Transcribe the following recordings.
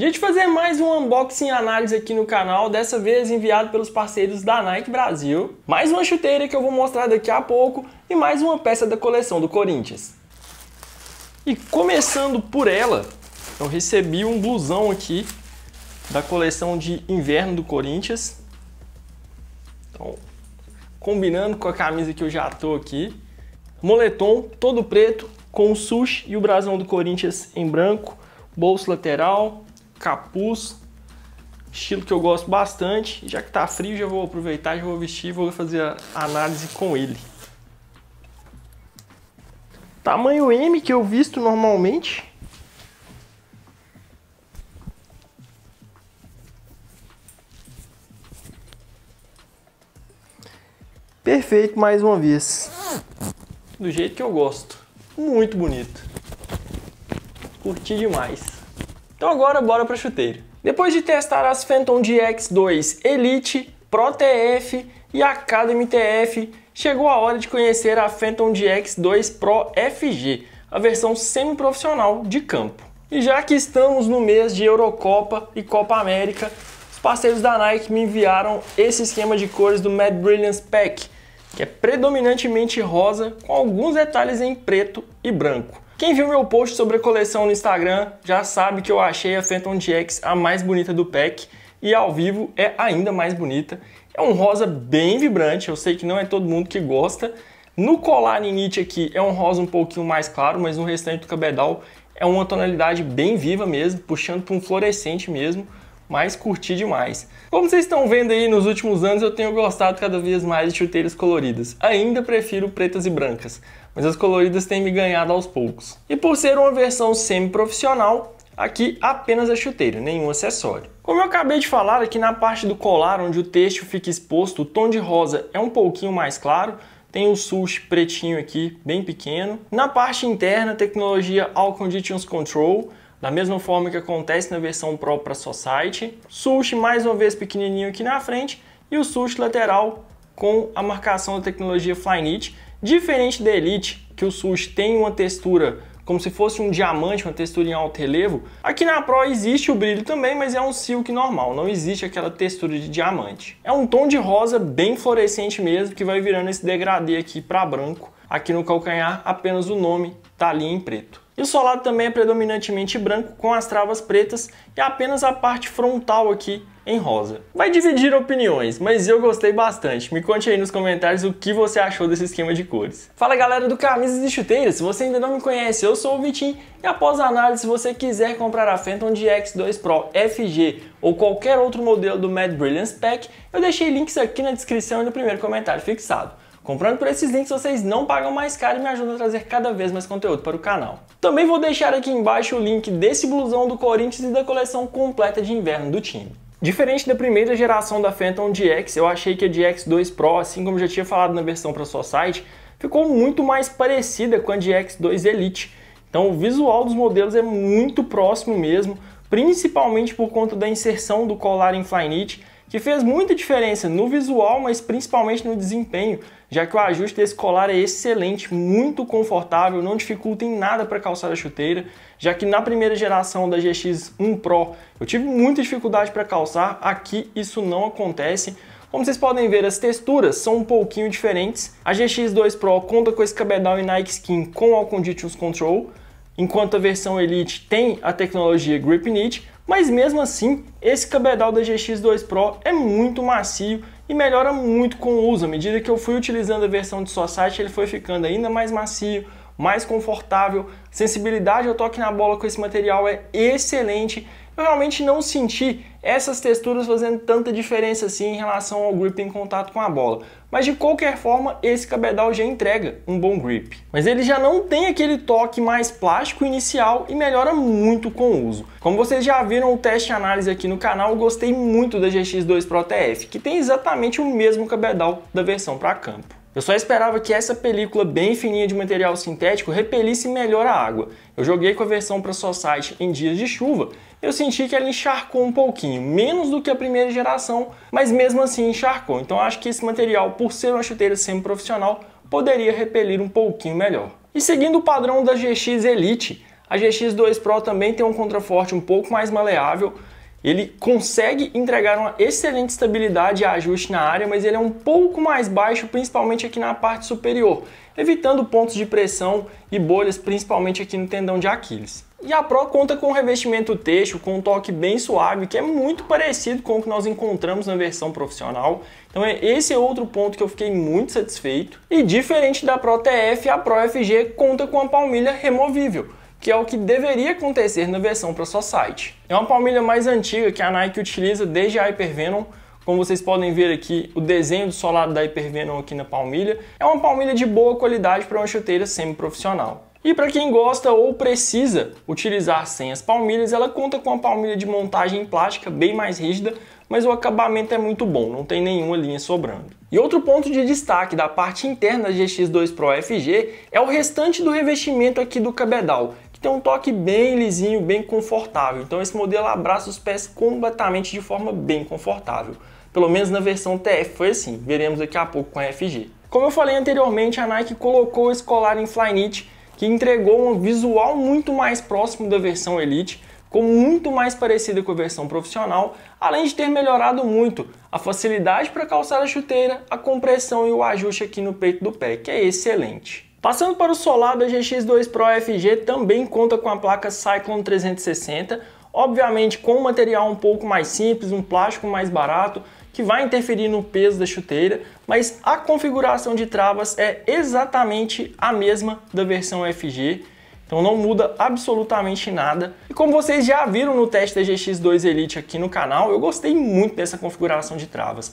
Dia de fazer mais um unboxing e análise aqui no canal, dessa vez enviado pelos parceiros da Nike Brasil. Mais uma chuteira que eu vou mostrar daqui a pouco e mais uma peça da coleção do Corinthians. E começando por ela, eu recebi um blusão aqui da coleção de inverno do Corinthians. Então, combinando com a camisa que eu já tô aqui. Moletom todo preto com o sushi e o brasão do Corinthians em branco, bolso lateral, capuz, estilo que eu gosto bastante. Já que tá frio, já vou aproveitar, já vou vestir e vou fazer a análise com ele. Tamanho M que eu visto normalmente. Perfeito mais uma vez. Do jeito que eu gosto. Muito bonito. Curti demais. Então agora bora para chuteira. Depois de testar as Phantom GX2 Elite, Pro TF e Academy TF, chegou a hora de conhecer a Phantom GX2 Pro FG, a versão semi-profissional de campo. E já que estamos no mês de Eurocopa e Copa América, os parceiros da Nike me enviaram esse esquema de cores do Mad Brilliance Pack, que é predominantemente rosa com alguns detalhes em preto e branco. Quem viu meu post sobre a coleção no Instagram já sabe que eu achei a Phantom GX a mais bonita do pack e ao vivo é ainda mais bonita. É um rosa bem vibrante, eu sei que não é todo mundo que gosta. No colar Ninite aqui é um rosa um pouquinho mais claro, mas no restante do cabedal é uma tonalidade bem viva mesmo, puxando para um fluorescente mesmo, mas curti demais. Como vocês estão vendo aí, nos últimos anos eu tenho gostado cada vez mais de chuteiras coloridas. Ainda prefiro pretas e brancas, mas as coloridas têm me ganhado aos poucos. E por ser uma versão semi-profissional, aqui apenas a chuteira, nenhum acessório. Como eu acabei de falar, aqui na parte do colar, onde o texto fica exposto, o tom de rosa é um pouquinho mais claro, tem o sushi pretinho aqui, bem pequeno. Na parte interna, tecnologia All Conditions Control, da mesma forma que acontece na versão Pro para Society. Sushi mais uma vez pequenininho aqui na frente e o sushi lateral com a marcação da tecnologia Flyknit, Diferente da Elite, que o sushi tem uma textura como se fosse um diamante, uma textura em alto relevo, aqui na Pro existe o brilho também, mas é um silk normal, não existe aquela textura de diamante. É um tom de rosa bem fluorescente mesmo, que vai virando esse degradê aqui para branco. Aqui no calcanhar, apenas o nome tá ali em preto. E o solado também é predominantemente branco, com as travas pretas e apenas a parte frontal aqui em rosa. Vai dividir opiniões, mas eu gostei bastante. Me conte aí nos comentários o que você achou desse esquema de cores. Fala galera do Camisas e Chuteiras, se você ainda não me conhece, eu sou o Vitinho e após a análise, se você quiser comprar a Phantom GX2 Pro FG ou qualquer outro modelo do Mad Brilliance Pack, eu deixei links aqui na descrição e no primeiro comentário fixado. Comprando por esses links vocês não pagam mais caro e me ajudam a trazer cada vez mais conteúdo para o canal. Também vou deixar aqui embaixo o link desse blusão do Corinthians e da coleção completa de inverno do time. Diferente da primeira geração da Phantom GX, eu achei que a GX2 Pro, assim como já tinha falado na versão para sua site, ficou muito mais parecida com a GX2 Elite. Então o visual dos modelos é muito próximo mesmo, principalmente por conta da inserção do colar em Flyknit, que fez muita diferença no visual, mas principalmente no desempenho, já que o ajuste desse colar é excelente, muito confortável, não dificulta em nada para calçar a chuteira, já que na primeira geração da GX1 Pro eu tive muita dificuldade para calçar, aqui isso não acontece. Como vocês podem ver, as texturas são um pouquinho diferentes. A GX2 Pro conta com esse cabedal em Nike Skin com All Conditions Control, enquanto a versão Elite tem a tecnologia Grip Knit, mas mesmo assim, esse cabedal da GX2 Pro é muito macio e melhora muito com o uso. À medida que eu fui utilizando a versão de Society, ele foi ficando ainda mais macio, mais confortável. Sensibilidade ao toque na bola com esse material é excelente. Eu realmente não senti essas texturas fazendo tanta diferença assim em relação ao grip em contato com a bola. Mas de qualquer forma, esse cabedal já entrega um bom grip. Mas ele já não tem aquele toque mais plástico inicial e melhora muito com o uso. Como vocês já viram o teste análise aqui no canal, eu gostei muito da GX2 Pro TF, que tem exatamente o mesmo cabedal da versão para campo. Eu só esperava que essa película bem fininha de material sintético repelisse melhor a água. Eu joguei com a versão para Society em dias de chuva eu senti que ela encharcou um pouquinho, menos do que a primeira geração, mas mesmo assim encharcou. Então acho que esse material, por ser uma chuteira semi-profissional, poderia repelir um pouquinho melhor. E seguindo o padrão da GX Elite, A GX2 Pro também tem um contraforte um pouco mais maleável, ele consegue entregar uma excelente estabilidade e ajuste na área, mas ele é um pouco mais baixo, principalmente aqui na parte superior, evitando pontos de pressão e bolhas, principalmente aqui no tendão de Aquiles. E a Pro conta com um revestimento têxtil com um toque bem suave, que é muito parecido com o que nós encontramos na versão profissional. Então é esse é outro ponto que eu fiquei muito satisfeito. E diferente da Pro TF, a Pro FG conta com a palmilha removível, que é o que deveria acontecer na versão para sua site. É uma palmilha mais antiga que a Nike utiliza desde a Hypervenom, como vocês podem ver aqui, o desenho do solado da Hypervenom aqui na palmilha. É uma palmilha de boa qualidade para uma chuteira semi-profissional. E para quem gosta ou precisa utilizar sem as palmilhas, ela conta com uma palmilha de montagem plástica bem mais rígida, mas o acabamento é muito bom, não tem nenhuma linha sobrando. E outro ponto de destaque da parte interna da GX2 Pro FG é o restante do revestimento aqui do cabedal, tem um toque bem lisinho, bem confortável. Então esse modelo abraça os pés completamente de forma bem confortável. Pelo menos na versão TF foi assim, veremos daqui a pouco com a FG. Como eu falei anteriormente, a Nike colocou esse colar em Flyknit que entregou um visual muito mais próximo da versão Elite, com muito mais parecida com a versão profissional, além de ter melhorado muito a facilidade para calçar a chuteira, a compressão e o ajuste aqui no peito do pé, que é excelente. Passando para o solado, a GX2 Pro FG também conta com a placa Cyclone 360, obviamente com um material um pouco mais simples, um plástico mais barato, que vai interferir no peso da chuteira, mas a configuração de travas é exatamente a mesma da versão FG, então não muda absolutamente nada. E como vocês já viram no teste da GX2 Elite aqui no canal, eu gostei muito dessa configuração de travas.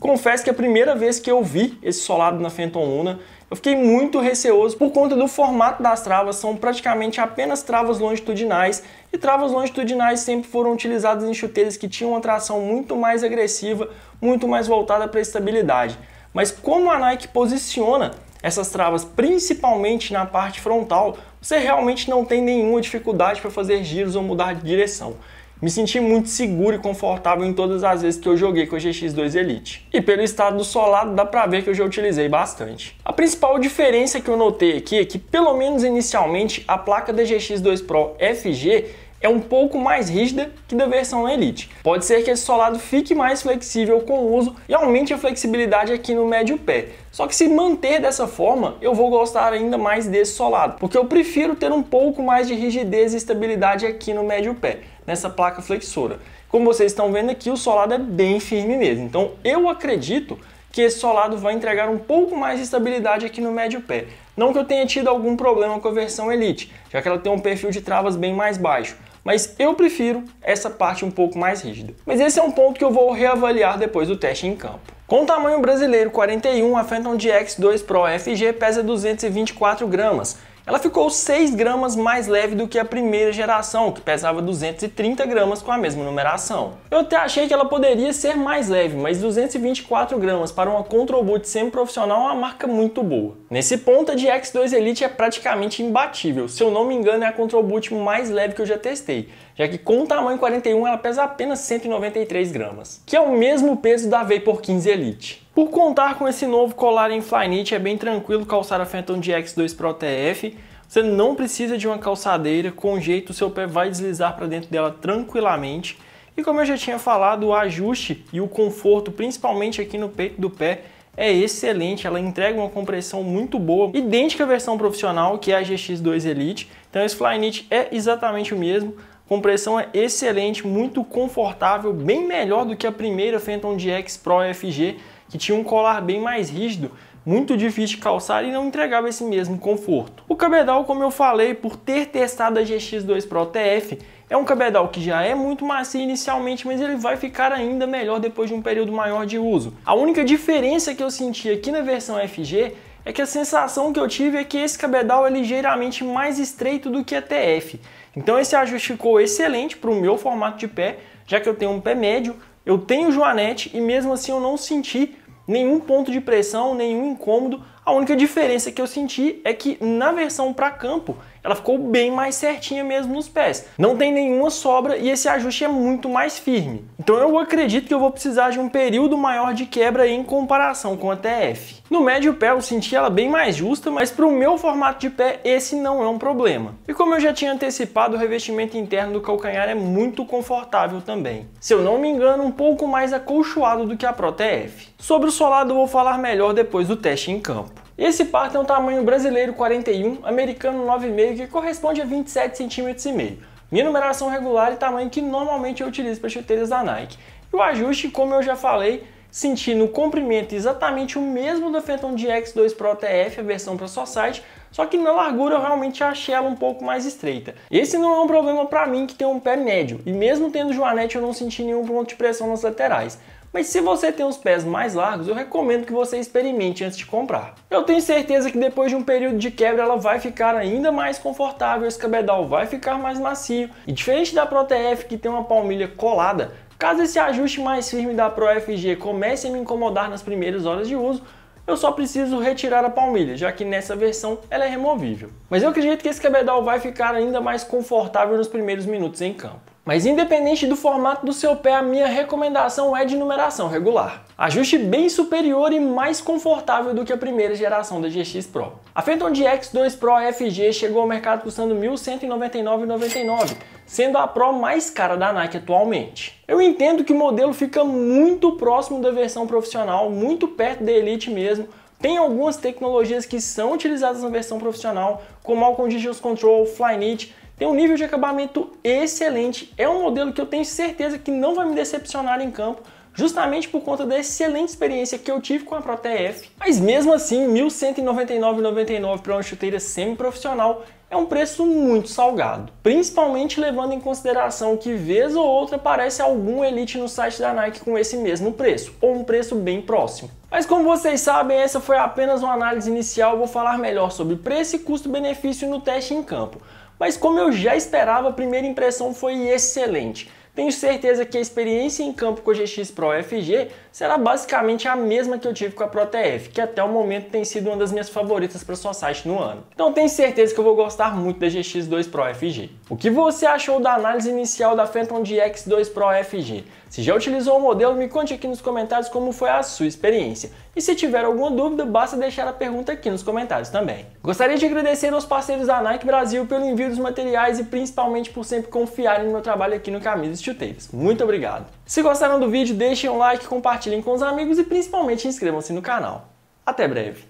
Confesso que a primeira vez que eu vi esse solado na Phantom Luna, eu fiquei muito receoso por conta do formato das travas, são praticamente apenas travas longitudinais, e travas longitudinais sempre foram utilizadas em chuteiras que tinham uma tração muito mais agressiva, muito mais voltada para estabilidade. Mas como a Nike posiciona essas travas principalmente na parte frontal, você realmente não tem nenhuma dificuldade para fazer giros ou mudar de direção. Me senti muito seguro e confortável em todas as vezes que eu joguei com a GX2 Elite. E pelo estado do solado dá pra ver que eu já utilizei bastante. A principal diferença que eu notei aqui é que, pelo menos inicialmente, a placa da GX2 Pro FG é um pouco mais rígida que da versão Elite. Pode ser que esse solado fique mais flexível com o uso e aumente a flexibilidade aqui no médio pé. Só que se manter dessa forma, eu vou gostar ainda mais desse solado, porque eu prefiro ter um pouco mais de rigidez e estabilidade aqui no médio pé, nessa placa flexora. Como vocês estão vendo aqui, o solado é bem firme mesmo. Então eu acredito que esse solado vai entregar um pouco mais de estabilidade aqui no médio pé. Não que eu tenha tido algum problema com a versão Elite, já que ela tem um perfil de travas bem mais baixo mas eu prefiro essa parte um pouco mais rígida. Mas esse é um ponto que eu vou reavaliar depois do teste em campo. Com tamanho brasileiro 41, a Phantom GX2 Pro FG pesa 224 gramas, ela ficou 6 gramas mais leve do que a primeira geração, que pesava 230 gramas com a mesma numeração. Eu até achei que ela poderia ser mais leve, mas 224 gramas para uma Control Boot semi-profissional é uma marca muito boa. Nesse ponto, a GX2 Elite é praticamente imbatível. Se eu não me engano, é a Control Boot mais leve que eu já testei, já que com o tamanho 41 ela pesa apenas 193 gramas, que é o mesmo peso da Vapor 15 Elite. Por contar com esse novo colar em Flyknit, é bem tranquilo calçar a Phantom GX2 Pro TF. Você não precisa de uma calçadeira, com jeito o seu pé vai deslizar para dentro dela tranquilamente. E como eu já tinha falado, o ajuste e o conforto, principalmente aqui no peito do pé, é excelente, ela entrega uma compressão muito boa, idêntica à versão profissional, que é a GX2 Elite. Então esse Flyknit é exatamente o mesmo, compressão é excelente, muito confortável, bem melhor do que a primeira Phantom GX Pro FG, que tinha um colar bem mais rígido, muito difícil de calçar e não entregava esse mesmo conforto. O cabedal, como eu falei, por ter testado a GX2 Pro TF, é um cabedal que já é muito macio inicialmente, mas ele vai ficar ainda melhor depois de um período maior de uso. A única diferença que eu senti aqui na versão FG é que a sensação que eu tive é que esse cabedal é ligeiramente mais estreito do que a TF. Então esse ajuste ficou excelente para o meu formato de pé, já que eu tenho um pé médio, eu tenho joanete e mesmo assim eu não senti nenhum ponto de pressão, nenhum incômodo A única diferença que eu senti é que na versão para campo ela ficou bem mais certinha mesmo nos pés. Não tem nenhuma sobra e esse ajuste é muito mais firme. Então eu acredito que eu vou precisar de um período maior de quebra em comparação com a TF. No médio pé eu senti ela bem mais justa, mas para o meu formato de pé esse não é um problema. E como eu já tinha antecipado, o revestimento interno do calcanhar é muito confortável também. Se eu não me engano, um pouco mais acolchoado do que a Pro TF. Sobre o solado eu vou falar melhor depois do teste em campo. Esse par tem um tamanho brasileiro 41, americano 9,5, que corresponde a 27 cm. Minha numeração regular e tamanho que normalmente eu utilizo para chuteiras da Nike. E o ajuste, como eu já falei, senti no comprimento exatamente o mesmo da Phantom GX2 Pro TF, a versão para só site, só que na largura eu realmente achei ela um pouco mais estreita. Esse não é um problema para mim que tem um pé médio, e mesmo tendo joanete eu não senti nenhum ponto de pressão nas laterais. Mas se você tem os pés mais largos, eu recomendo que você experimente antes de comprar. Eu tenho certeza que depois de um período de quebra ela vai ficar ainda mais confortável, esse cabedal vai ficar mais macio. E diferente da Pro TF que tem uma palmilha colada, caso esse ajuste mais firme da Pro FG comece a me incomodar nas primeiras horas de uso, eu só preciso retirar a palmilha, já que nessa versão ela é removível. Mas eu acredito que esse cabedal vai ficar ainda mais confortável nos primeiros minutos em campo. Mas independente do formato do seu pé, a minha recomendação é de numeração regular. Ajuste bem superior e mais confortável do que a primeira geração da GX Pro. A Phantom GX2 Pro FG chegou ao mercado custando R$ 1.199,99, sendo a Pro mais cara da Nike atualmente. Eu entendo que o modelo fica muito próximo da versão profissional, muito perto da Elite mesmo, tem algumas tecnologias que são utilizadas na versão profissional, como o Conditions Control, Flyknit, tem um nível de acabamento excelente. É um modelo que eu tenho certeza que não vai me decepcionar em campo, justamente por conta da excelente experiência que eu tive com a ProTF. Mas mesmo assim, R$ 1.199,99 para uma chuteira semi-profissional é um preço muito salgado, principalmente levando em consideração que vez ou outra aparece algum Elite no site da Nike com esse mesmo preço, ou um preço bem próximo. Mas como vocês sabem, essa foi apenas uma análise inicial, vou falar melhor sobre preço e custo-benefício no teste em campo. Mas como eu já esperava, a primeira impressão foi excelente. Tenho certeza que a experiência em campo com a GX Pro FG será basicamente a mesma que eu tive com a Pro TF, que até o momento tem sido uma das minhas favoritas para sua site no ano. Então tenho certeza que eu vou gostar muito da GX2 Pro FG. O que você achou da análise inicial da Phantom GX2 Pro FG? Se já utilizou o modelo, me conte aqui nos comentários como foi a sua experiência. E se tiver alguma dúvida, basta deixar a pergunta aqui nos comentários também. Gostaria de agradecer aos parceiros da Nike Brasil pelo envio dos materiais e principalmente por sempre confiarem no meu trabalho aqui no Camisas Chuteiras. Muito obrigado! Se gostaram do vídeo, deixem um like, compartilhem com os amigos e principalmente inscrevam-se no canal. Até breve!